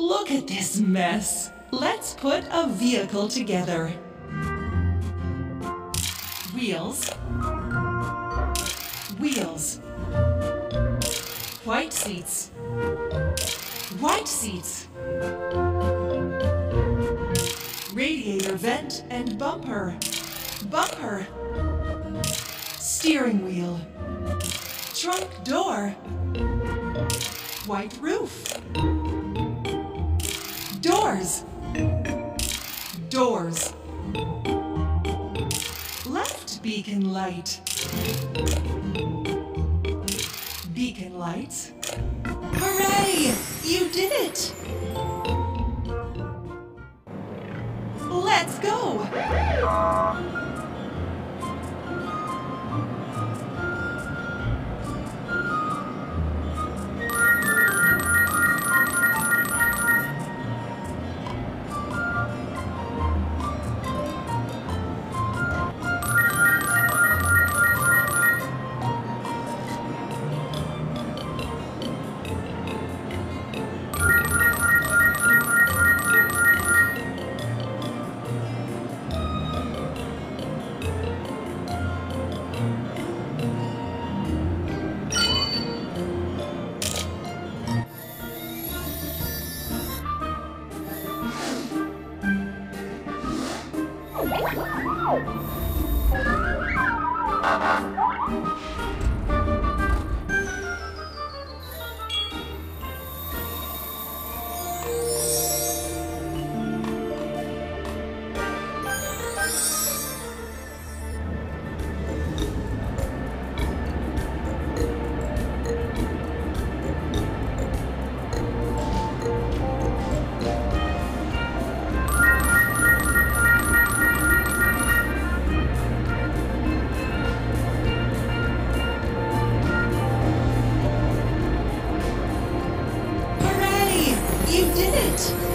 Look at this mess. Let's put a vehicle together. Wheels. Wheels. White seats. White seats. Radiator vent and bumper. Bumper. Steering wheel. Trunk door. White roof. Doors. Doors. Left beacon light. Beacon lights. Hooray! You did it! Thank you. It!